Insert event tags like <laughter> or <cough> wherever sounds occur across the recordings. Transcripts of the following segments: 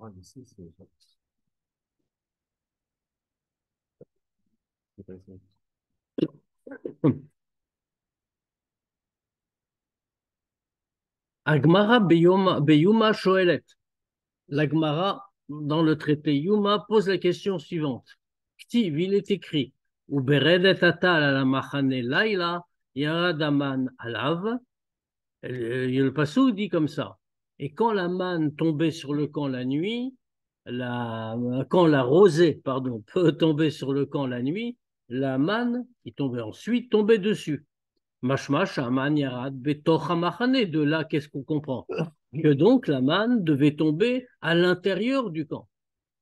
Ouais, mais si, c'est. C'est pas ça. Agmara Beyuma Shoelet. L'Agmara, dans le traité Yuma, pose la question suivante. Ktiv, il est écrit, ou beredet atal ala machane laila, yaradaman alav. Euh, Le passou dit comme ça. Et quand la manne tombait sur le camp la nuit, quand la rosée, pardon, <laughs> peut tomber sur le camp la nuit, la manne qui tombait ensuite tombait dessus. Mashmash aman yarad. De là, qu'est-ce qu'on comprend? Que donc la manne devait tomber à l'intérieur du camp.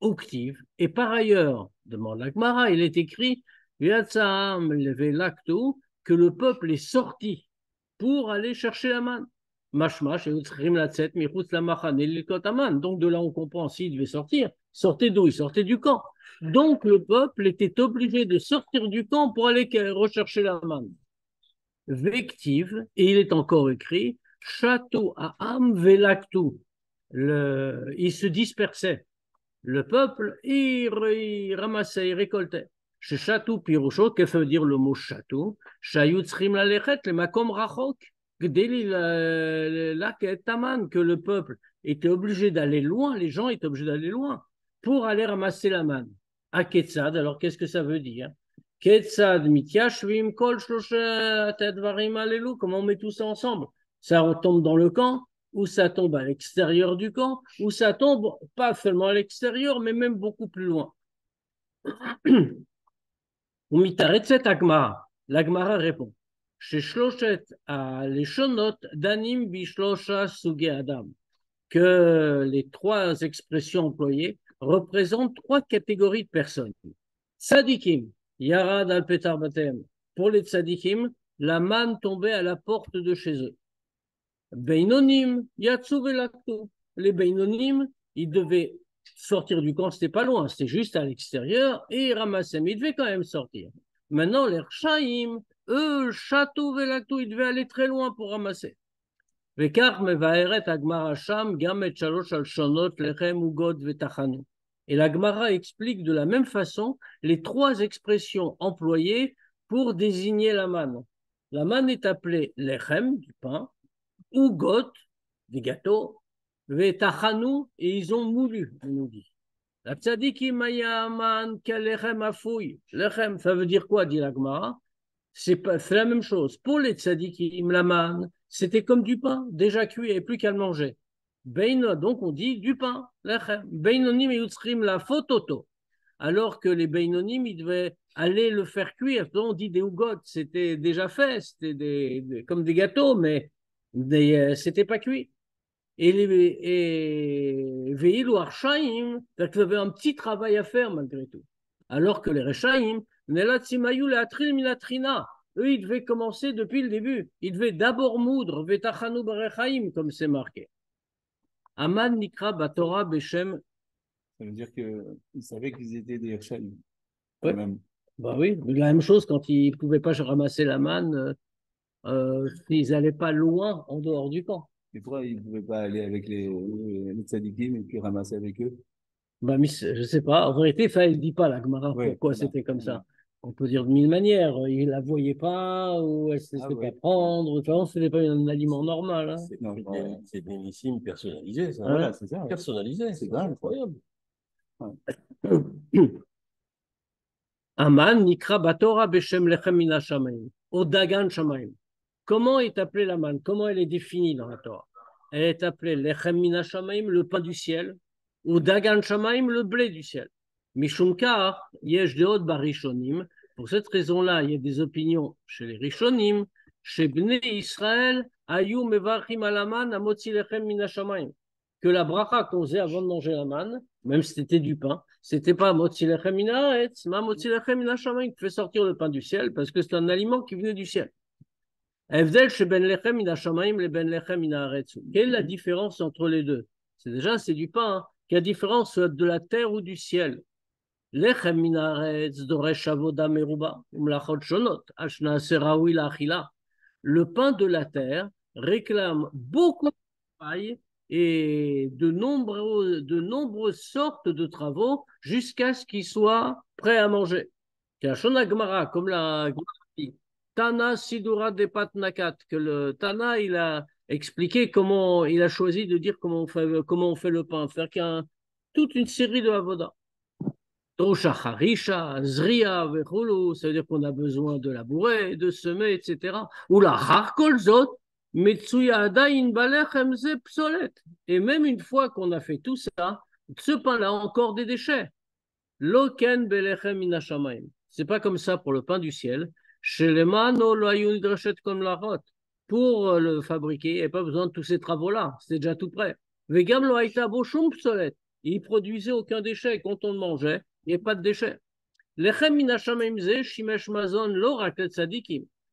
Octive. Et par ailleurs, demande l'Agmara, il est écrit que le peuple est sorti pour aller chercher la manne. Mashmash et latzet michutz la machane likot aman. Donc de là, on comprend s'il devait sortir. Sortait d'où? Il sortait du camp. Donc le peuple était obligé de sortir du camp pour aller rechercher la manne. Vective, et il est encore écrit, château à Am velaktu. Le, il se dispersait. Le peuple, il, il ramassait, il récoltait. Chez château piroucho, qu'est-ce que veut dire le mot château? Shayutzrim la lechet, le makom rachok. Que le peuple était obligé d'aller loin, les gens étaient obligés d'aller loin pour aller ramasser la manne. À Ketzad, alors qu'est-ce que ça veut dire? Ketzad mityashvim kol shloshet advarim alelu. Comment on met tout ça ensemble? Ça retombe dans le camp, ou ça tombe à l'extérieur du camp, ou ça tombe pas seulement à l'extérieur, mais même beaucoup plus loin? <clears throat> Ou mitaretzet agmara? L'agmara répond. À leshonot danim bishlosha suge adam. Que les trois expressions employées représentent trois catégories de personnes. Tzadikim, Yarad al Petar Batem. Pour les tzadikim, la manne tombait à la porte de chez eux. Beinonim, Yatsu velaktu. Les Beinonim, ils devaient sortir du camp, c'était pas loin, c'était juste à l'extérieur, et ils ils devaient quand même sortir. Maintenant, les Rchaim, eux, Château Velacto, ils devaient aller très loin pour ramasser. Et la Gemara explique de la même façon les trois expressions employées pour désigner la manne. La manne est appelée lechem, du pain, ougot, des gâteaux, vetachanu, et ils ont moulu, on nous dit. La tzadikim aman, ka lechem afouy. Lechem, ça veut dire quoi, dit la Gemara? C'est la même chose. Pour les tzadikim, la manne, c'était comme du pain, déjà cuit, il avait plus qu'à le manger. Donc on dit du pain, et la. Alors que les beinonim, ils devaient aller le faire cuire. On dit des ougots, c'était déjà fait, c'était comme des gâteaux, mais euh, c'était pas cuit. Et les et Veil ou Archaim, c'est-à-dire qu'ils avaient un petit travail à faire malgré tout. Alors que les Rechaim, Eux, ils devaient commencer depuis le début. Ils devaient d'abord moudre, Vetachanu Barechaim, comme c'est marqué. Aman Nikra Batora Beshem. Ça veut dire qu'ils savaient qu'ils étaient des Hirshayim. Ouais. Bah oui, la même chose quand ils ne pouvaient pas ramasser la manne, euh, euh, ils n'allaient pas loin en dehors du camp. Et pourquoi ils ne pouvaient pas aller avec les, les tzadikim et puis ramasser avec eux Bah, mais je sais pas. En vérité, ça, il ne dit pas, la Gemara, Ouais, pourquoi c'était comme ça. On peut dire de mille manières. Il ne la voyait pas, ou elle ne se Ah, laissait ouais. pas prendre. Ce n'était pas un aliment normal. hein. C'est c'est des missimes personnalisés, ça. Ouais. Voilà, c'est ça. Personnalisés, c'est incroyable. <coughs> Aman, Nikra, Batora, Beshem, Lechem, Mina, Shamaim. Au Dagan, Shamaim. Comment est appelée la manne? Comment elle est définie dans la Torah? Elle est appelée Lechem, Mina, Shamaim, le pain du ciel, ou Dagan, Shamaim, le blé du ciel. Mishum Kar, Yesh Deod Barishonim. Pour cette raison-là, il y a des opinions chez les Rishonim, chez Bnei Israël, Ayu Mevarchim Alaman, Amotzi Lechem, Mina, Shamaim. Que la bracha qu'on faisait avant de manger la manne, même si c'était du pain, c'était pas Motzi Lechem, Mina, Haaretz, ma Motzi Lechem, qui fait sortir le pain du ciel, parce que c'est un aliment qui venait du ciel. Evdel chez Ben Lechem mina Shamaim le Ben Lechem mina Haaretz. Quelle est la différence entre les deux? C'est déjà, c'est du pain. hein. Quelle différence de la terre ou du ciel? Lechem mina Haaretz doresh avoda meruba umlachot shonot ashna seraoui lachila. Le pain de la terre réclame beaucoup de travail et de, nombreux, de nombreuses sortes de travaux jusqu'à ce qu'ils soient prêts à manger. La Shonagmara, comme la dit, Tana Sidura de Patnakat, que le Tana, il a expliqué comment, il a choisi de dire comment on fait, comment on fait le pain, faire qu'un, toute une série de avoda. Drosha Harisha, Zria, Vechulu, ça veut dire qu'on a besoin de labourer, de semer, etc. Ou la Harkolzot. Et même une fois qu'on a fait tout ça, ce pain-là a encore des déchets. Loken. C'est pas comme ça pour le pain du ciel. Comme la. Pour le fabriquer, il n'y a pas besoin de tous ces travaux-là. C'est déjà tout prêt. Vegam. Il produisait aucun déchet. Quand on le mangeait, il pas de déchets.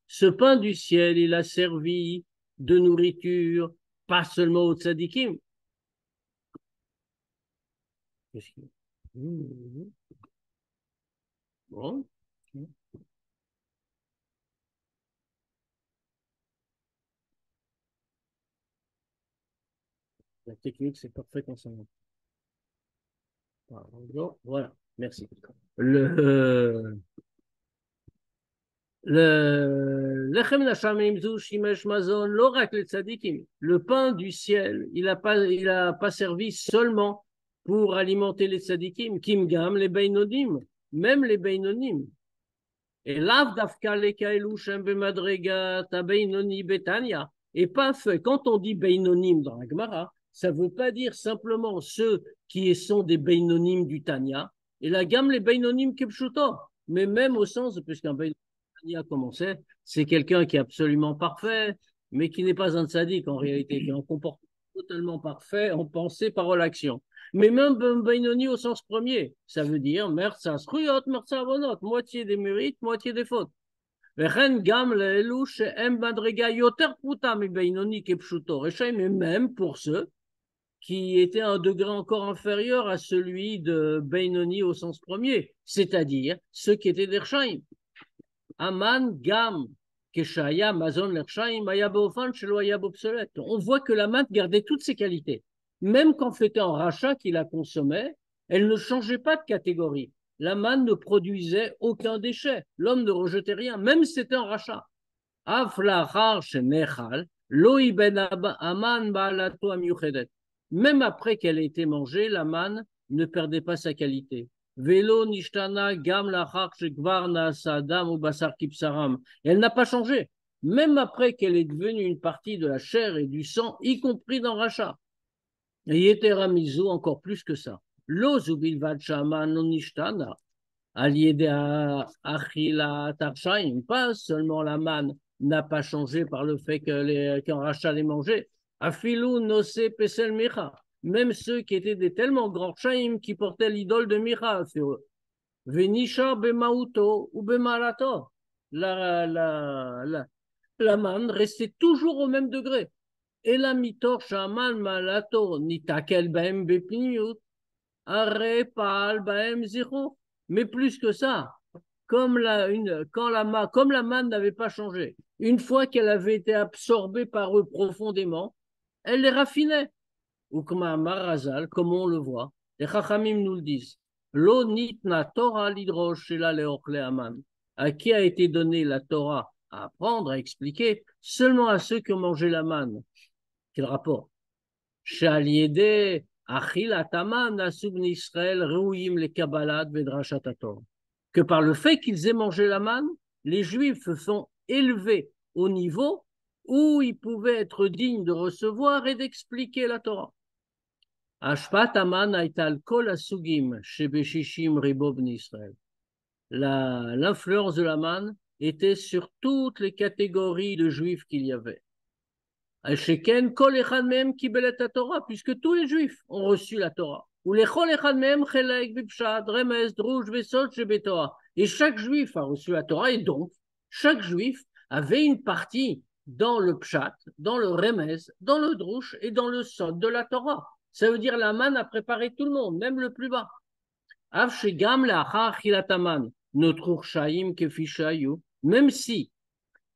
Ce pain du ciel, il a servi de nourriture, pas seulement aux tzadikim. La technique, c'est parfait concernant. Voilà, merci. Le, le pain du ciel, il n'a pas, il a pas servi seulement pour alimenter les tzadikim, kim gam, les beinonim, même les beinonim. Et lav dafka le shem bemadrega beinoni betania. Et fait. Quand on dit beinonim dans la Gemara, ça ne veut pas dire simplement ceux qui sont des beinonim du Tanya. Et la gamme les beinonim kepshuto. Mais même au sens, puisqu'un beinonim a commencé, c'est quelqu'un qui est absolument parfait, mais qui n'est pas un sadique en réalité, qui est un comportement totalement parfait en pensée, parole, action. Mais même Bainoni au sens premier, ça veut dire mersa sruyot, mersa avonot, moitié des mérites, moitié des fautes. mais même pour ceux qui était un degré encore inférieur à celui de Beinoni au sens premier, c'est-à-dire ceux qui étaient d'Ershaim. Aman Gam, Keshaya, Mazon, obsolète. On voit que la main gardait toutes ses qualités. Même quand c'était un rachat qui la consommait, elle ne changeait pas de catégorie. La ne produisait aucun déchet. L'homme ne rejetait rien, même si c'était un rachat. Nechal, Loi ben Aman Baalato même après qu'elle ait été mangée, la manne ne perdait pas sa qualité. Velo nishtana gam kipsaram. Elle n'a pas changé, même après qu'elle est devenue une partie de la chair et du sang, y compris dans Racha. Et encore plus que ça. Lo zubilvad non nishtana. achila. Pas seulement la manne n'a pas changé par le fait qu'un rachat l'ait mangé, Afilou Nose Pesel Micha. Même ceux qui étaient des tellement grands chaim qui portaient l'idole de Micha sur eux. Venishar Bemauto ou Bemarato. La, la, la, la manne restait toujours au même degré. Et la mitor shaman malato nitakel baem bepiniut. Are paal baem. Mais plus que ça, comme la, une, quand la, comme la manne n'avait pas changé, une fois qu'elle avait été absorbée par eux profondément, elle les raffinait. Ou comme marazal, comme on le voit. Les Chachamim nous le disent. Lo nitna Torah. À qui a été donnée la Torah à apprendre, à expliquer? Seulement à ceux qui ont mangé la manne. Quel rapport? Achil asub Que par le fait qu'ils aient mangé la manne, les Juifs se sont élevés au niveau où ils pouvaient être dignes de recevoir et d'expliquer la Torah. L'influence de la manne était sur toutes les catégories de juifs qu'il y avait. Puisque tous les juifs ont reçu la Torah. Et chaque juif a reçu la Torah, et donc chaque juif avait une partie dans le pshat, dans le remez, dans le drouche et dans le sod de la Torah. Ça veut dire la manne a préparé tout le monde, même le plus bas. Même si,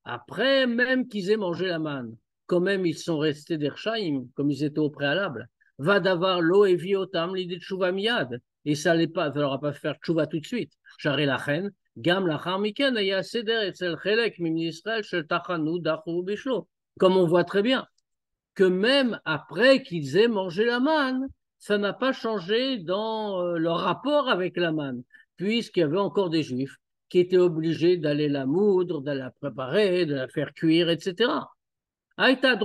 après même qu'ils aient mangé la manne, quand même ils sont restés d'Ershaïm, comme ils étaient au préalable. Va d'avoir l'eau et viotam l'idée de miad. Et ça ne leur a pas faire chouva tout de suite. J'arrête la reine, Comme on voit très bien que même après qu'ils aient mangé la manne, ça n'a pas changé dans euh, leur rapport avec la manne, puisqu'il y avait encore des juifs qui étaient obligés d'aller la moudre, de la préparer, de la faire cuire, etc. Aïta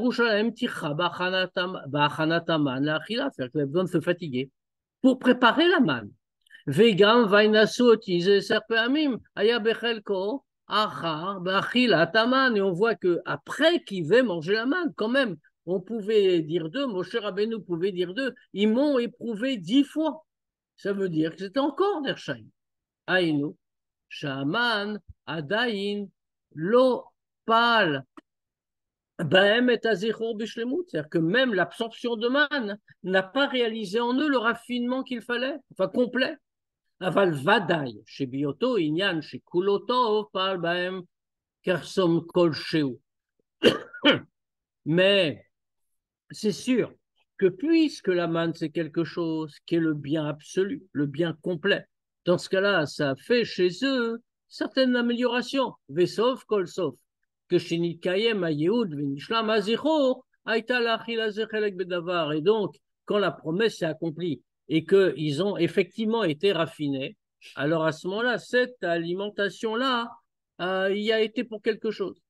se fatiguer pour préparer la manne. Otize serpeamim aya bechelko achar bachila taman, et on voit que après qu'ils avaient mangé la manne, quand même, on pouvait dire deux, mon cher Abénou pouvait dire deux, ils m'ont éprouvé dix fois. Ça veut dire que c'était encore d'Ershaïm. Aïnou, Shaman, Adaïn, Lo, Pal, Baem et c'est-à-dire que même l'absorption de man n'a pas réalisé en eux le raffinement qu'il fallait, enfin complet. Vadaï, chez Bioto, Inyan, chez Kuloto, Pal, Baem, Kersom, Kol, Mais c'est sûr que puisque la manne, c'est quelque chose qui est le bien absolu, le bien complet, dans ce cas-là, ça fait chez eux certaines améliorations. Vesov, kolsov. Que chez Nikayem, Ayehoud, Venishlam, Azichor, Bedavar. Et donc, quand la promesse est accomplie et qu'ils ont effectivement été raffinés, alors à ce moment-là, cette alimentation-là, il y a été pour quelque chose.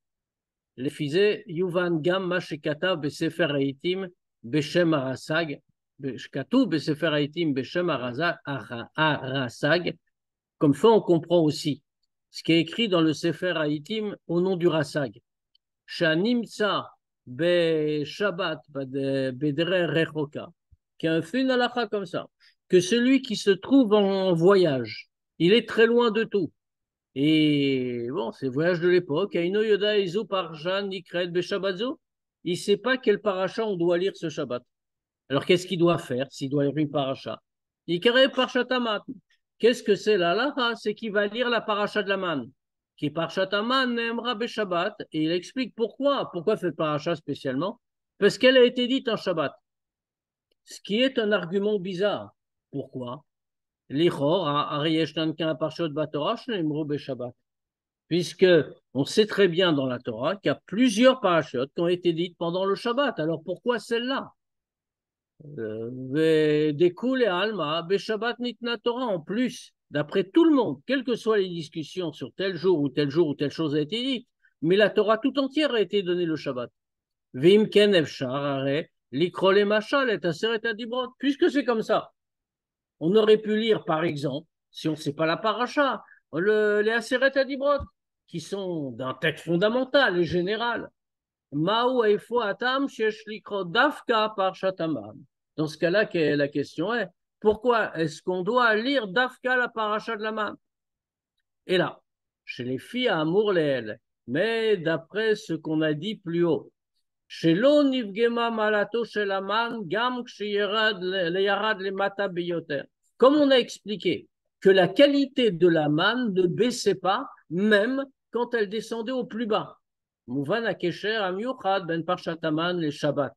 Les fizé, Yuvan Gam Mashekata Besefer Eitim Beshem Arasag, Beshkatu Besefer Eitim Beshem Arasag. Comme ça, on comprend aussi ce qui est écrit dans le Sefer Haïtim au nom du Rasag. Shanimtsa Be Shabbat Bedre Rechoka qui a fait une comme ça, que celui qui se trouve en voyage, il est très loin de tout, et bon, c'est voyage de l'époque. Il ne sait pas quel paracha on doit lire ce Shabbat. Alors qu'est-ce qu'il doit faire s'il doit lire une paracha? Ikare Parshatamat. Qu'est-ce que c'est là là C'est qu'il va lire la paracha de la man. Qui n'aimera Beshabbat. Et il explique pourquoi. Pourquoi cette paracha spécialement? Parce qu'elle a été dite en Shabbat. Ce qui est un argument bizarre. Pourquoi? Puisque on sait très bien dans la Torah qu'il y a plusieurs parachutes qui ont été dites pendant le Shabbat. Alors pourquoi celle-là? Euh, Alma, en plus, d'après tout le monde, quelles que soient les discussions sur tel jour ou tel jour ou telle chose a été dite, mais la Torah tout entière a été donnée le Shabbat. Vim Ken Efshar, Likrole Machal et Aseret Adibrot, puisque c'est comme ça. On aurait pu lire, par exemple, si on ne sait pas la paracha, le, les Aseret Adibrot, qui sont d'un texte fondamental et général. Dans ce cas-là, la question est, pourquoi est-ce qu'on doit lire Dafka la paracha de la main Et là, chez les filles à Amour mais d'après ce qu'on a dit plus haut, comme on a expliqué que la qualité de la manne ne baissait pas, même quand elle descendait au plus bas. Mouvan Akesher Amiuchad Ben Parshataman le Shabbat.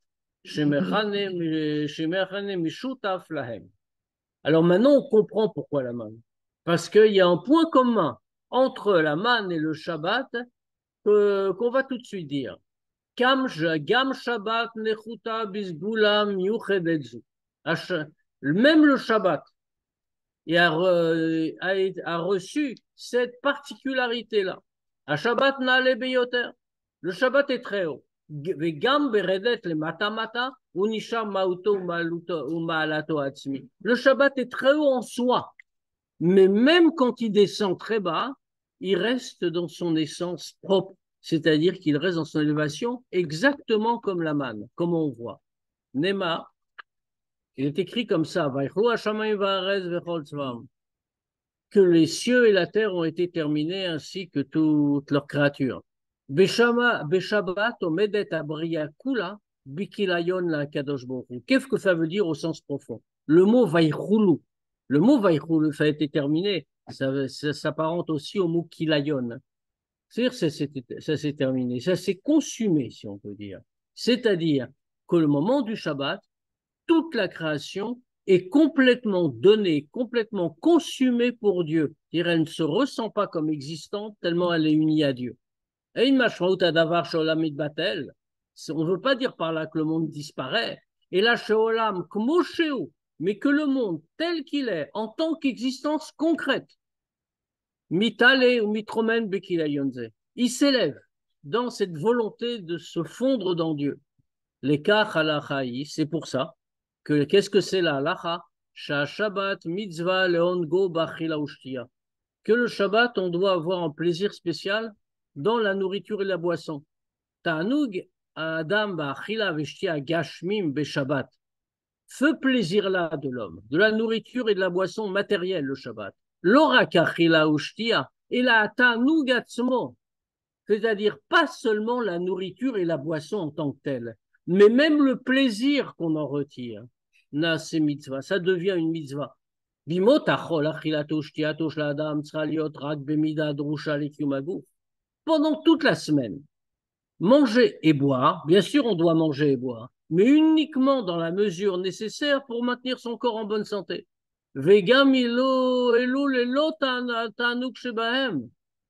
Alors maintenant, on comprend pourquoi la. Parce qu'il y a un point commun entre la et le Shabbat qu'on va tout de suite dire. Shabbat Même le Shabbat, a, reçu cette particularité-là. Shabbat Le Shabbat est très haut. Le Shabbat est très haut en soi. Mais même quand il descend très bas, il reste dans son essence propre. C'est-à-dire qu'il reste dans son élévation exactement comme la manne, comme on voit. Nema, il est écrit comme ça que les cieux et la terre ont été terminés ainsi que toutes leurs créatures. Qu'est-ce que ça veut dire au sens profond? Le mot vaïchoulou. Le mot vaïchoulou, ça a été terminé. Ça, s'apparente aussi au mot kilayon. C'est-à-dire ça s'est terminé. Ça s'est consumé, si on peut dire. C'est-à-dire que le moment du Shabbat, toute la création est complètement donnée, complètement consumée pour Dieu. C'est-à-dire, elle ne se ressent pas comme existante tellement elle est unie à Dieu. Et une davar batel, on ne veut pas dire par là que le monde disparaît. Et là, sheolam kmosheu, mais que le monde tel qu'il est, en tant qu'existence concrète, mitale ou mitromen il s'élève dans cette volonté de se fondre dans Dieu. L'écart c'est pour ça que qu'est-ce que c'est la halacha? Shabbat mitzvah leongo Que le Shabbat, on doit avoir un plaisir spécial dans la nourriture et la boisson. Ta'anug adam ba'achila veshtia gashmim Shabbat. Ce plaisir-là de l'homme, de la nourriture et de la boisson matérielle, le Shabbat. C'est-à-dire pas seulement la nourriture et la boisson en tant que telle, mais même le plaisir qu'on en retire. Mitzvah, ça devient une mitzvah. Pendant toute la semaine, manger et boire, bien sûr on doit manger et boire, mais uniquement dans la mesure nécessaire pour maintenir son corps en bonne santé.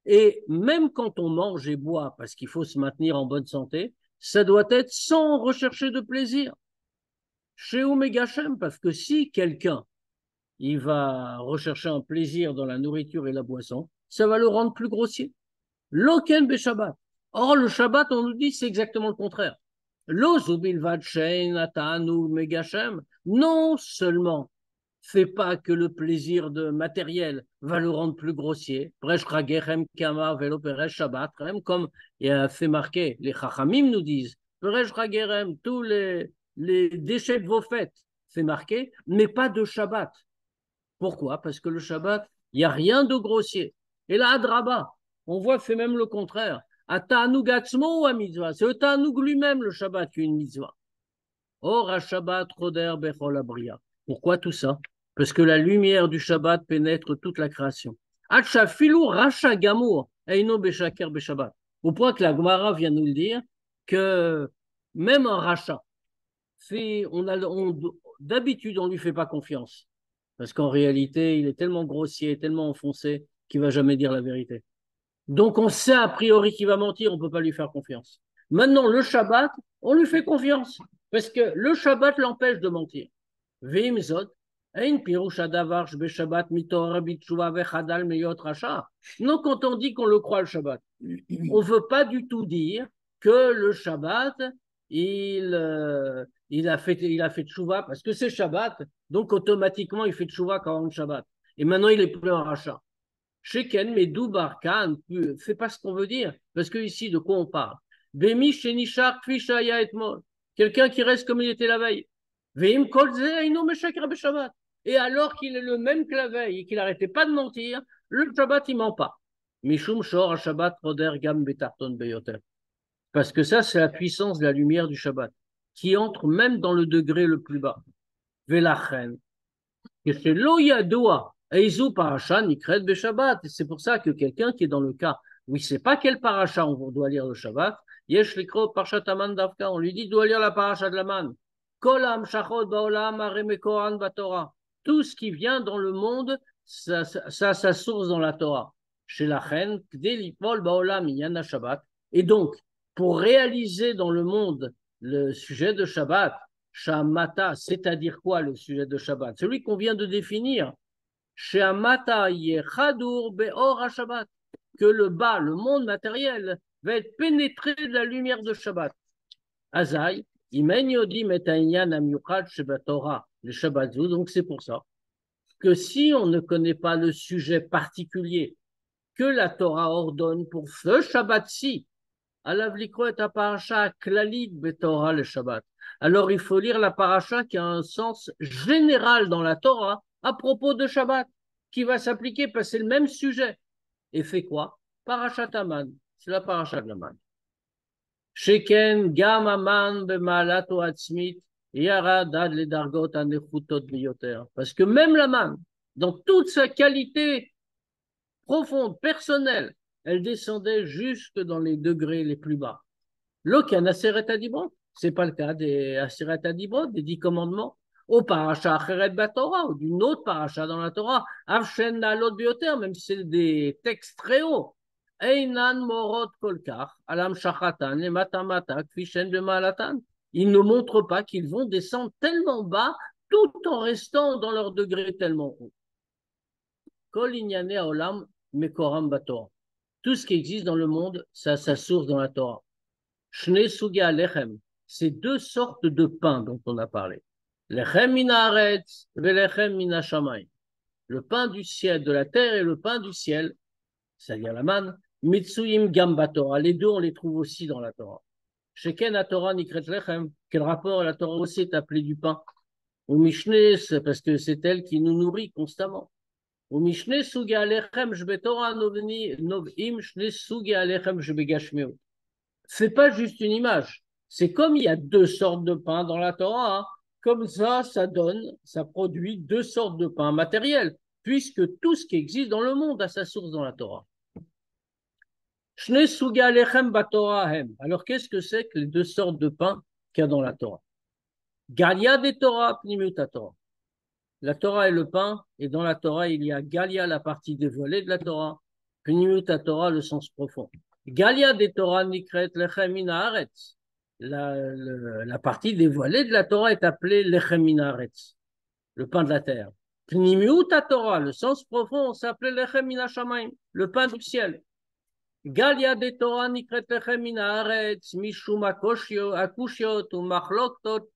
Et même quand on mange et boit, parce qu'il faut se maintenir en bonne santé, ça doit être sans rechercher de plaisir. Chez Omegachem, parce que si quelqu'un il va rechercher un plaisir dans la nourriture et la boisson, ça va le rendre plus grossier. Loken Shabbat. Or, le Shabbat, on nous dit, c'est exactement le contraire. Non seulement fait pas que le plaisir de matériel va le rendre plus grossier. Comme il a fait marquer, les Chachamim nous disent, tous les, déchets de vos fêtes, fait marquer, mais pas de Shabbat. Pourquoi? Parce que le Shabbat, il n'y a rien de grossier. Et là, Adraba, on voit fait même le contraire. Atanu ou à mitzvah? C'est le Tanoug lui-même, le Shabbat, qui est une mitzvah. Or, Shabbat, Roder, Bechol, Pourquoi tout ça? Parce que la lumière du Shabbat pénètre toute la création. racha gamour, Au point que la Gemara vient nous le dire que même un rachat, fait, on a, d'habitude, on ne lui fait pas confiance. Parce qu'en réalité, il est tellement grossier, tellement enfoncé qu'il va jamais dire la vérité. Donc on sait a priori qu'il va mentir, on ne peut pas lui faire confiance. Maintenant, le Shabbat, on lui fait confiance. Parce que le Shabbat l'empêche de mentir. Vimzot, non, quand on dit qu'on le croit le Shabbat, <clears throat> on ne veut pas du tout dire que le Shabbat, il, euh, il, a, fait, il a fait tchouva parce que c'est Shabbat, donc automatiquement il fait tchouva quand on Shabbat. Et maintenant il est plus un rachat. Sheken, mais Doubar Khan, c'est pas ce qu'on veut dire, parce que ici, de quoi on parle? Bemi Shenishar Quelqu'un qui reste comme il était la veille. Et alors qu'il est le même que la veille et qu'il n'arrêtait pas de mentir, le Shabbat, il ment pas. Mishum Shor Shabbat Roder Gam Betarton. Parce que ça, c'est la puissance de la lumière du Shabbat, qui entre même dans le degré le plus bas. Velachen. Et c'est l'Oyadoa. Eizu Parasha Nikred Shabbat. C'est pour ça que quelqu'un qui est dans le cas où il ne sait pas quel paracha on doit lire le Shabbat, Yesh Likro Parashat on lui dit doit lire la paracha de la man. Kolam Shachot Baolam Aremekoran Batora tout ce qui vient dans le monde, ça, sa source dans la Torah. Chez la reine, Shabbat. Et donc, pour réaliser dans le monde le sujet de Shabbat, Shamata, c'est-à-dire quoi le sujet de Shabbat? Celui qu'on vient de définir. Shamata Yechadur Beor Shabbat. Que le bas, le monde matériel, va être pénétré de la lumière de Shabbat. Azaï, Donc c'est pour ça que si on ne connaît pas le sujet particulier que la Torah ordonne pour ce Shabbat-ci, alors il faut lire la paracha qui a un sens général dans la Torah à propos de Shabbat, qui va s'appliquer parce que c'est le même sujet. Et fait quoi? Parashat Aman, c'est la paracha de l'Aman. Sheken gam aman b'malato atzmit parce que même la main, dans toute sa qualité profonde, personnelle, elle descendait jusque dans les degrés les plus bas. L'Okan Aseret a dit bon, C'est pas le cas des Asirat Adibot, des dix commandements. Au paracha Acheret Batora, ou d'une autre paracha dans la Torah. Avshen Nalot Bioter, même si c'est des textes très hauts. Ils ne montrent pas qu'ils vont descendre tellement bas tout en restant dans leur degré tellement haut. Tout ce qui existe dans le monde, ça a sa source dans la Torah. C'est deux sortes de pain dont on a parlé. Le pain du ciel, de la terre et le pain du ciel, c'est-à-dire la manne, Mitsuyim Gamba Torah. Les deux, on les trouve aussi dans la Torah. Sheken Torah Nikret Lechem. Quel rapport la Torah aussi est appelée du pain? Ou Mishneh, parce que c'est elle qui nous nourrit constamment. Ou Mishneh Sugi Alechem Shbetorah Novni Novim Shne Sugi Alechem. C'est pas juste une image. C'est comme il y a deux sortes de pain dans la Torah. hein. Comme ça, ça donne, ça produit deux sortes de pain matériels, puisque tout ce qui existe dans le monde a sa source dans la Torah. Shne Sugi Alechem Batorah Hem. Alors qu'est-ce que c'est que les deux sortes de pain qu'il y a dans la Torah? Galia de Torah, Pnimiut Torah. La Torah est le pain, et dans la Torah, il y a Galia, la partie dévoilée de la Torah, Pnimiut Torah, le sens profond. Galia de Torah Nikret Lechem Haaretz. La, la partie dévoilée de la Torah est appelée Lechem Haaretz, le pain de la terre. Pnimiut Torah, le sens profond, s'appelait Lechem le pain du ciel. Galia de Torah Nikret Lechem Min Haaretz, Mishum Akushiot ou Machloktot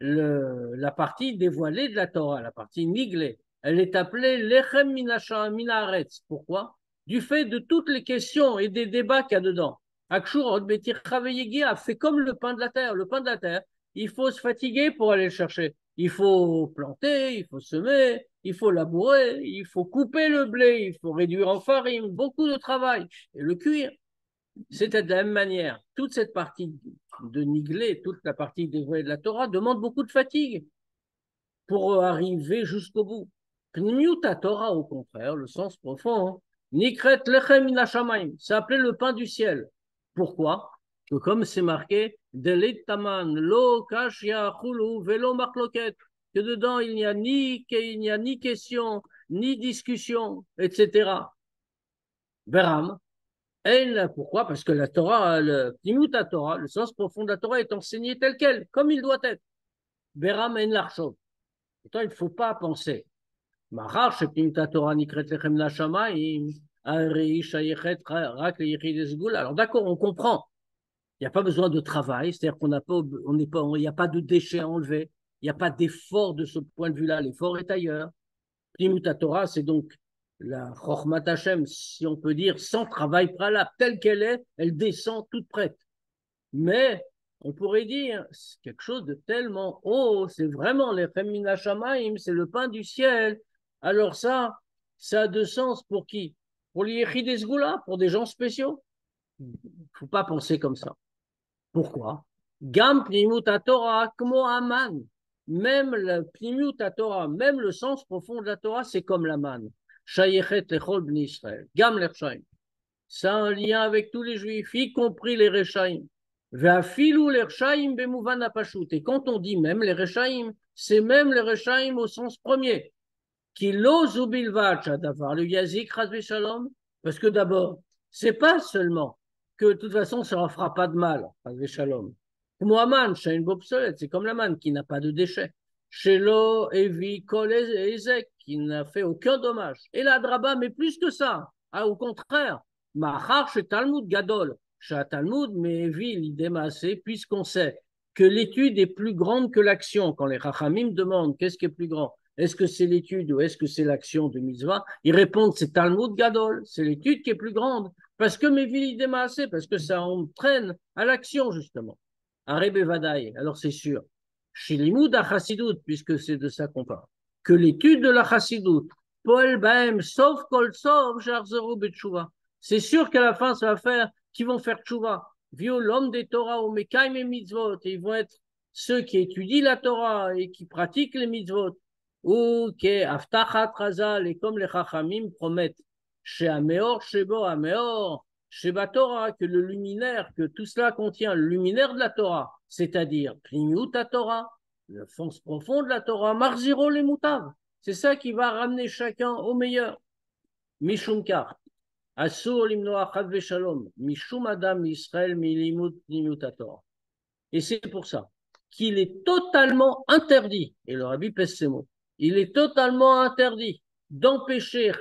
la partie dévoilée de la Torah, la partie niglée, elle est appelée Lechem Minasha- Minaretz. Pourquoi? Du fait de toutes les questions et des débats qu'il y a dedans. Akshurot Betir Chaveyegia fait comme le pain de la terre. Le pain de la terre, il faut se fatiguer pour aller le chercher. Il faut planter, il faut semer, il faut labourer, il faut couper le blé, il faut réduire en farine, beaucoup de travail, et le cuire. C'était de la même manière. Toute cette partie de niglé, toute la partie dévoilée de la Torah demande beaucoup de fatigue pour arriver jusqu'au bout. Pnimiuta Torah, au contraire, le sens profond, hein. Nikret lechem min hashamayim, c'est appelé le pain du ciel. Pourquoi? Que comme c'est marqué, Delit taman lo chulu velo marloket, que dedans il n'y a ni il n'y a ni question, ni discussion, etc. Beram, pourquoi? Parce que la Torah, le Torah, le sens profond de la Torah est enseigné tel quel, comme il doit être. Beram en l'archov. Pourtant, il ne faut pas penser. Alors d'accord, on comprend. Il n'y a pas besoin de travail, c'est-à-dire qu'on n'a pas, on n'est pas, il n'y a pas de déchets à enlever, il n'y a pas d'effort de ce point de vue-là, l'effort est ailleurs. Pnimiuta Torah, c'est donc la Chochmat Hashem, si on peut dire, sans travail préalable, telle qu'elle est, elle descend toute prête. Mais on pourrait dire, c'est quelque chose de tellement haut, c'est vraiment les Shamaim, c'est le pain du ciel. Alors ça, ça a de sens pour qui? Pour les Yechides Goula, pour des gens spéciaux? Il ne faut pas penser comme ça. Pourquoi? Gam Torah, Aman. Même le Pnimut Torah, même le sens profond de la Torah, c'est comme la manne. Shayechet lechol bni Israël, gam l'Ershaim. Ça a un lien avec tous les juifs, y compris les Rechaim. Ve'afilu l'Ershaim bemouvan apashut. Et quand on dit même les Rechaim, c'est même les Rechaim au sens premier. Qui l'ose bilvat davar le yazik chas shalom. Parce que d'abord, c'est pas seulement que de toute façon ça leur fera pas de mal, shalom. Mohaman, Shain Bobsolet, c'est comme la manne qui n'a pas de déchets. Shelo Evi Kol Ezek, qui n'a fait aucun dommage. Et la Draba, mais plus que ça. Ah, au contraire, Mahar chez Talmud Gadol, chez Talmud, mais Evi l'idémassé, puisqu'on sait que l'étude est plus grande que l'action. Quand les Rachamim demandent qu'est-ce qui est plus grand, est-ce que c'est l'étude ou est-ce que c'est l'action de mitzvah? Ils répondent c'est Talmud Gadol, c'est l'étude qui est plus grande. Parce que Mevi l'idémassé, parce que ça entraîne à l'action, justement. Alors c'est sûr. Chez Limoud à Chassidut, puisque c'est de ça qu'on parle, que l'étude de la Chassidut, Paul sauf Kol. C'est sûr qu'à la fin, ça va faire qui vont faire Tchouva. Vio l'homme des Torah ou Mekaim et Mitzvot, et ils vont être ceux qui étudient la Torah et qui pratiquent les Mitzvot. Ou qui Aftachat Razal, et comme les Chachamim promettent, chez Ameor, Shebo Ameor, chez Torah, que le luminaire, que tout cela contient le luminaire de la Torah, c'est-à-dire Pnimiut Torah, le fond profond de la Torah, Marziro les moutav. C'est ça qui va ramener chacun au meilleur. Mishumkar. Asur limnoa chad shalom. Mishum adam Israël milimut Pnimiut Torah. Et c'est pour ça qu'il est totalement interdit, et le rabbi pèse ces mots, il est totalement interdit d'empêcher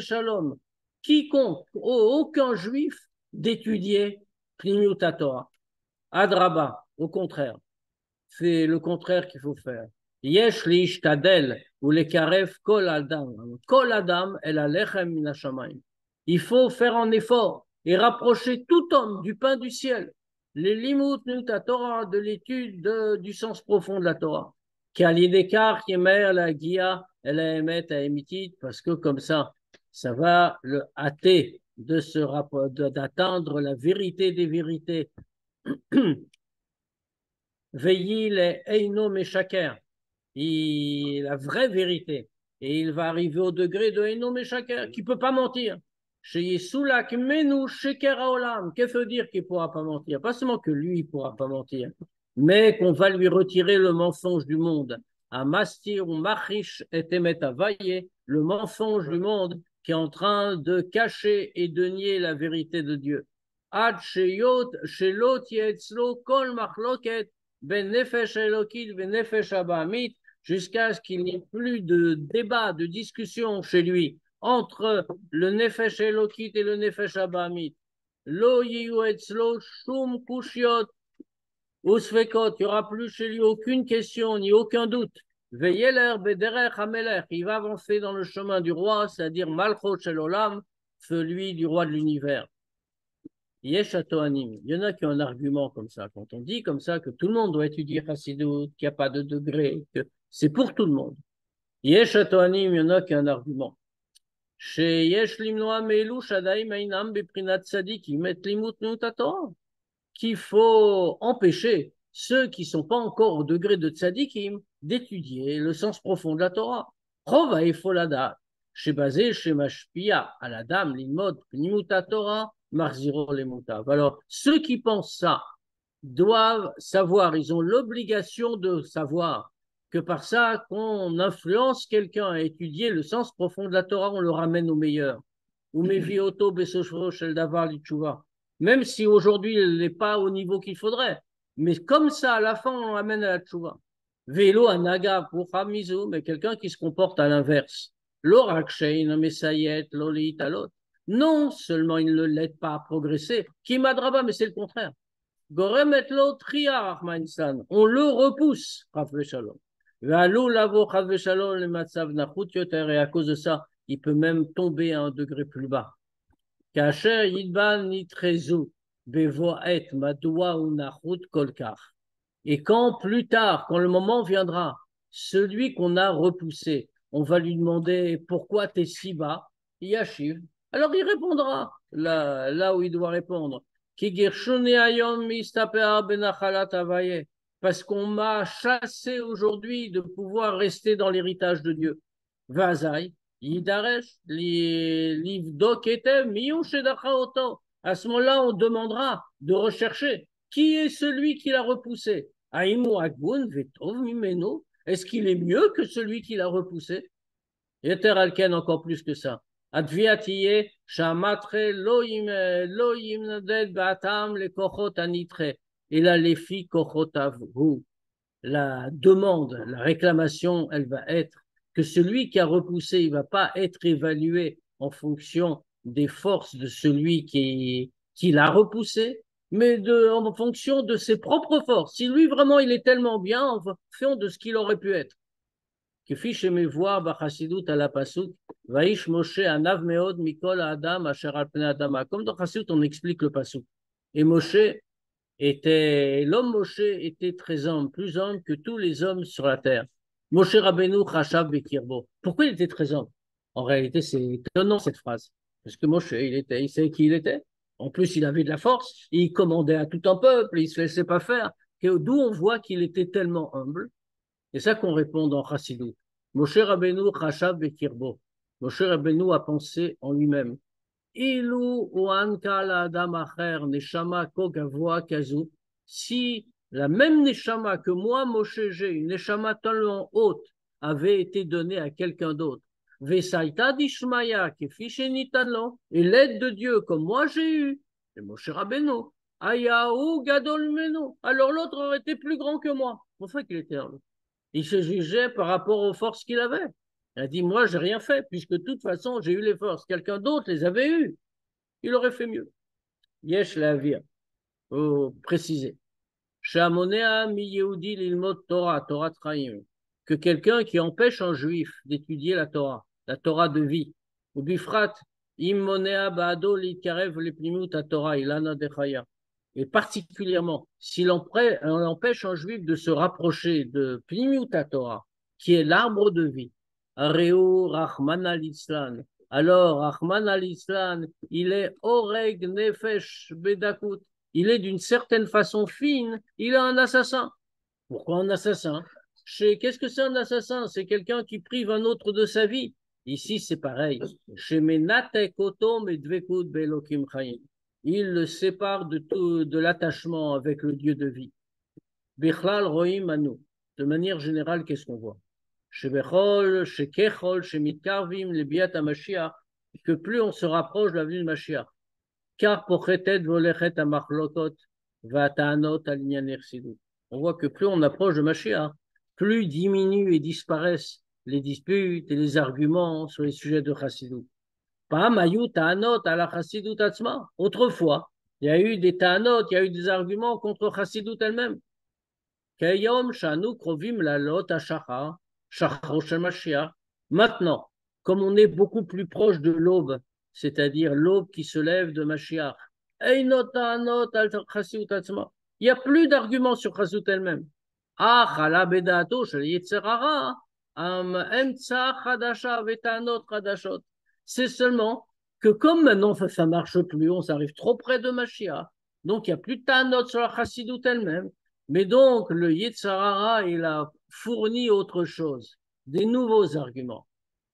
shalom quiconque, aucun juif, d'étudier Pnimiut Torah. Adraba, au contraire, c'est le contraire qu'il faut faire. Yesh tadel ou les karef kol adam. Kol adam el alechem minashamayim. Il faut faire un effort et rapprocher tout homme du pain du ciel. Les limut Torah de l'étude du sens profond de la Torah. A qui émet la guia, elle a émet émitit, parce que comme ça, ça va le hâter de se d'atteindre la vérité des vérités. <clears throat> Veillez les Eino Meshaker, la vraie vérité. Et il va arriver au degré de Eino Meshaker, qui ne peut pas mentir. Chez Menu Sheker qu'est-ce que veut dire qu'il ne pourra pas mentir? Pas seulement que lui ne pourra pas mentir, mais qu'on va lui retirer le mensonge du monde. À Mastir ou Machish et Vaillé, le mensonge du monde qui est en train de cacher et de nier la vérité de Dieu. Jusqu'à ce qu'il n'y ait plus de débat, de discussion chez lui entre le nefesh elokit et le nefesh abamit. Lo shum kushiot il n'y aura plus chez lui aucune question ni aucun doute. Veyeler bederer hameler, il va avancer dans le chemin du roi, c'est-à-dire Malchot Shelolam, celui du roi de l'univers. Yeshatoanim, il y en a qui ont un argument comme ça. Quand on dit comme ça que tout le monde doit étudier Chassidut, qu'il n'y a pas de degré, que c'est pour tout le monde. Yeshatoanim, il y en a qui ont un argument. Chez Yesh Limnoa Meilu Shadaim Einam Beprinat Sadik, ils mettent l'imut qu'il faut empêcher ceux qui ne sont pas encore au degré de tzadikim d'étudier le sens profond de la Torah. Rova et Folada, chez basé, chez Mashpia, à la dame, l'imod, Pnimuta Torah, Marziro Alors, ceux qui pensent ça doivent savoir, ils ont l'obligation de savoir que par ça, qu'on influence quelqu'un à étudier le sens profond de la Torah, on le ramène au meilleur. Ou Même si aujourd'hui il n'est pas au niveau qu'il faudrait. Mais comme ça, à la fin, on l'amène à la tchouva. Vélo, anaga, pour hamizu, mais quelqu'un qui se comporte à l'inverse. L'orakshein, mesayet, lolit, alot. Non seulement il ne l'aide pas à progresser, qui m'adraba, mais c'est le contraire. Goremet lo On le repousse, shalom. lavo shalom, le matzav et à cause de ça, il peut même tomber à un degré plus bas. Kacher yidban nitrezu. Et quand plus tard, quand le moment viendra, celui qu'on a repoussé, on va lui demander pourquoi tu es si bas, Yashiv. Alors il répondra là, où il doit répondre. Parce qu'on m'a chassé aujourd'hui de pouvoir rester dans l'héritage de Dieu. Vazai, Yidaresh, etem, à ce moment-là, on demandera de rechercher qui est celui qui l'a repoussé. Est-ce qu'il est mieux que celui qui l'a repoussé? Yeter alken encore plus que ça. La demande, la réclamation, elle va être que celui qui a repoussé, il va pas être évalué en fonction des forces de celui qui, qui l'a repoussé, mais de, en fonction de ses propres forces. Si lui vraiment il est tellement bien, en fonction de ce qu'il aurait pu être. Comme dans Chassidut, on explique le Pasuk. Et Moshe était, l'homme Moshe était très homme, plus homme que tous les hommes sur la terre. Moshe Rabbeinu Chashav Bekirbo. Pourquoi il était très homme En réalité, c'est étonnant cette phrase. Parce que Moshe, il, était, il sait qui il était. En plus, il avait de la force, il commandait à tout un peuple, il ne se laissait pas faire. D'où on voit qu'il était tellement humble. C'est ça qu'on répond dans Chassidou. Moshe Rabbeinu Chashav Bekirbo. Moshe Rabbeinu a pensé en lui-même. Ilu adam acher neshama ko gavoa kazu. Si la même neshama que moi, Moshe, j'ai, une neshama tellement haute, avait été donnée à quelqu'un d'autre, Vesaita dishmaya kefi shenitalo, et l'aide de Dieu comme moi j'ai eu, et Moshe Rabbeinu, ayahu gadol menu. Alors l'autre aurait été plus grand que moi. Pourquoi qu'il était heureux Il se jugeait par rapport aux forces qu'il avait. Il a dit, moi, j'ai rien fait, puisque de toute façon, j'ai eu les forces. Quelqu'un d'autre les avait eues. Il aurait fait mieux. Yesh la. Faut préciser. Shamonea mi Yehudi lilmod Torah, Torah Traim. Que quelqu'un qui empêche un juif d'étudier la Torah, la Torah de vie. Ou bifrat, immonea baado likarev Torah, ilana dechaya. Et particulièrement, s'il empê- on empêche un juif de se rapprocher de plimut Torah, qui est l'arbre de vie, Areu Rahman al-Islan. Alors, Rahman al-Islan, il est Oreg Nefesh Bedakut. Il est d'une certaine façon fine, il est un assassin. Pourquoi un assassin? Qu'est-ce que c'est un assassin? C'est quelqu'un qui prive un autre de sa vie. Ici, c'est pareil. Il le sépare de tout, de l'attachement avec le Dieu de vie. De manière générale, qu'est-ce qu'on voit? Chez Bechol, chez Kechol, chez que plus on se rapproche de la venue de Mashiach. Car Pochetet Volechet. On voit que plus on approche de Mashiach, plus diminuent et disparaissent les disputes et les arguments sur les sujets de Chassidou. Autrefois, il y a eu des Ta'anot, il y a eu des arguments contre Chassidou elle-même. Maintenant, comme on est beaucoup plus proche de l'aube, c'est-à-dire l'aube qui se lève de Mashiach, il n'y a plus d'arguments sur Chassout elle-même. Ah, C'est seulement que comme maintenant ça, ça marche plus, on s'arrive trop près de Mashiach, donc il n'y a plus de Tanot sur la Chassidut elle-même, mais donc le Yitzhara, il a fourni autre chose, des nouveaux arguments.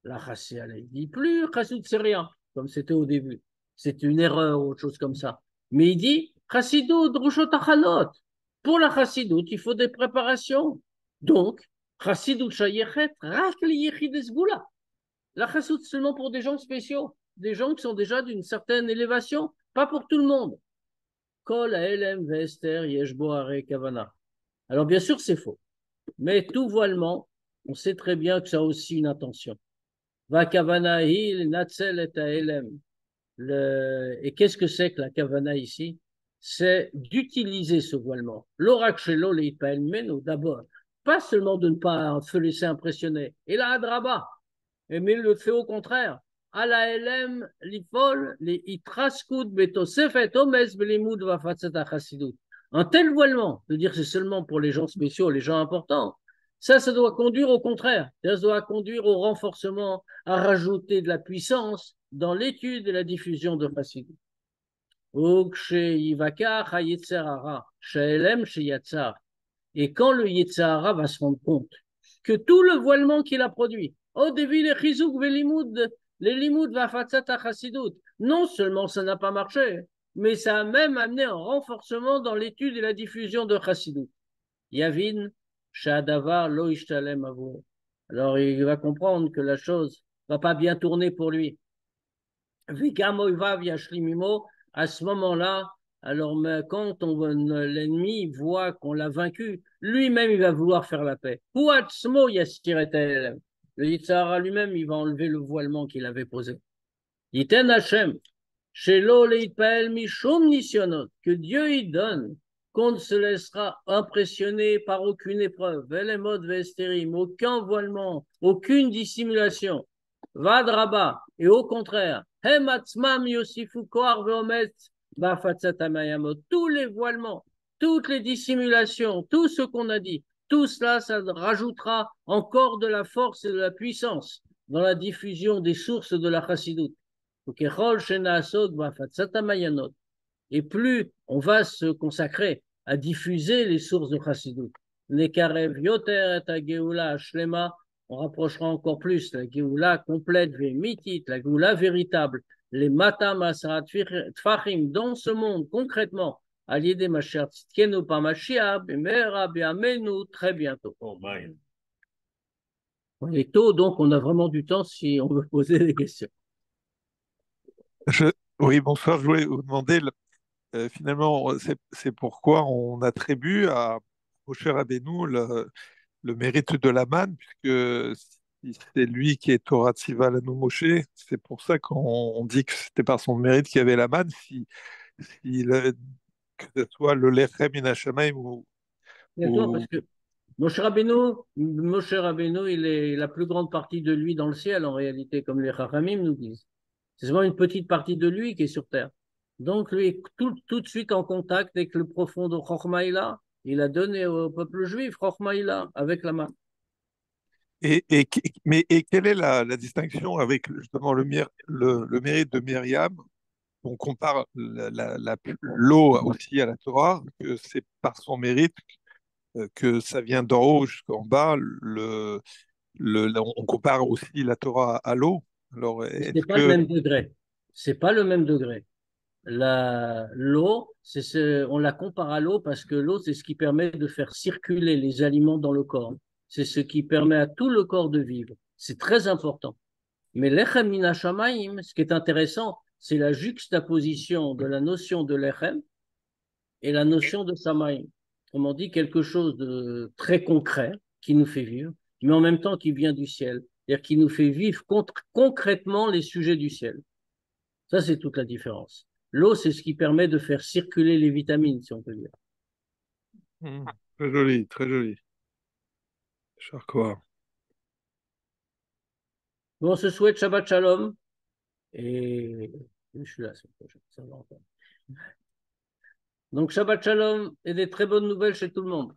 La Chassidut, elle dit plus, Chassidut c'est rien, comme c'était au début. C'est une erreur ou autre chose comme ça. Mais il dit, Chassidut. Pour la Chassidut, il faut des préparations. Donc, Chassidut Shayechet, Rak Gula. La Chassidut seulement pour des gens spéciaux, des gens qui sont déjà d'une certaine élévation, pas pour tout le monde. Kol Elem Vester Yeshbo Kavana. Alors, bien sûr, c'est faux. Mais tout voilement, on sait très bien que ça a aussi une intention. Va Kavana Hil Natzel et Elem. Et qu'est-ce que c'est que la Kavana ici? C'est d'utiliser ce voilement. Chez Meno, d'abord. Pas seulement de ne pas se laisser impressionner. Et la Hadraba. Mais le fait au contraire. À la LM, l'ifol, les itraskout betosefet omes belimud vafatzat chasidut. Un tel voilement, de dire c'est seulement pour les gens spéciaux, les gens importants, ça, ça doit conduire au contraire. Ça doit conduire au renforcement, à rajouter de la puissance dans l'étude et la diffusion de Chassidut. Et quand le Yitzhara va se rendre compte que tout le voilement qu'il a produit, au début, les chizouk velimud, les limoud non seulement ça n'a pas marché, mais ça a même amené un renforcement dans l'étude et la diffusion de chassidut. Yavin, shadavar lo ishtalem avou. Alors il va comprendre que la chose va pas bien tourner pour lui. À ce moment-là, alors quand l'ennemi voit qu'on l'a vaincu, lui-même il va vouloir faire la paix. Le Yitzhara lui-même, il va enlever le voilement qu'il avait posé. Yiten que Dieu y donne, qu'on ne se laissera impressionner par aucune épreuve, aucun voilement, aucune dissimulation. Vadraba, et au contraire, tous les voilements, toutes les dissimulations, tout ce qu'on a dit, tout cela, ça rajoutera encore de la force et de la puissance dans la diffusion des sources de la chassidut. Et plus on va se consacrer à diffuser les sources de chassidut, on rapprochera encore plus la Géoula complète, la Géoula véritable, les matam tfachim dans ce monde concrètement, à l'idée Mashiach Tzidkenu par Mashiach, Bemera, Beamenu, très bientôt. Oh. On est tôt, donc on a vraiment du temps si on veut poser des questions. Je- Oui, bonsoir. Je voulais vous demander, euh, finalement, c'est pourquoi on attribue à Moshe Rabbeinu le, le mérite de la manne, puisque c'est lui qui est Torah Tziva Lanu Moshe, c'est pour ça qu'on on dit que c'était par son mérite qu'il y avait la manne, si, si le- que ce soit le Lechem Minashamayim ou, ou- parce que Moshe Rabbeinu, Moshe Rabbeinu, il est la plus grande partie de lui dans le ciel, en réalité, comme les Chachamim nous disent. C'est seulement une petite partie de lui qui est sur terre. Donc, lui est tout, tout de suite en contact avec le profond de Chochmaïla. Il a donné au peuple juif Chochmaïla avec la main. Et, mais, et quelle est la, la distinction avec justement le, le, le mérite de Myriam? On compare la- la- la- l'eau aussi à la Torah, que c'est par son mérite euh, que ça vient d'en haut jusqu'en bas. Le, le, on compare aussi la Torah à l'eau. Alors, c'est pas le même degré. C'est pas le même degré. L'eau, ce, on la compare à l'eau parce que l'eau, c'est ce qui permet de faire circuler les aliments dans le corps. C'est ce qui permet à tout le corps de vivre. C'est très important. Mais l'echem min hashamayim, ce qui est intéressant, c'est la juxtaposition de la notion de l'echem et la notion de samaïm. Autrement dit, quelque chose de très concret qui nous fait vivre, mais en même temps qui vient du ciel. C'est-à-dire qui nous fait vivre contre- concrètement les sujets du ciel. Ça, c'est toute la différence. L'eau, c'est ce qui permet de faire circuler les vitamines, si on peut dire. Hmm, très joli, très joli. Charcois. Bon, on se souhaite Shabbat Shalom. Et je suis là, c'est prochain, ça va encore. Donc, Shabbat Shalom et des très bonnes nouvelles chez tout le monde.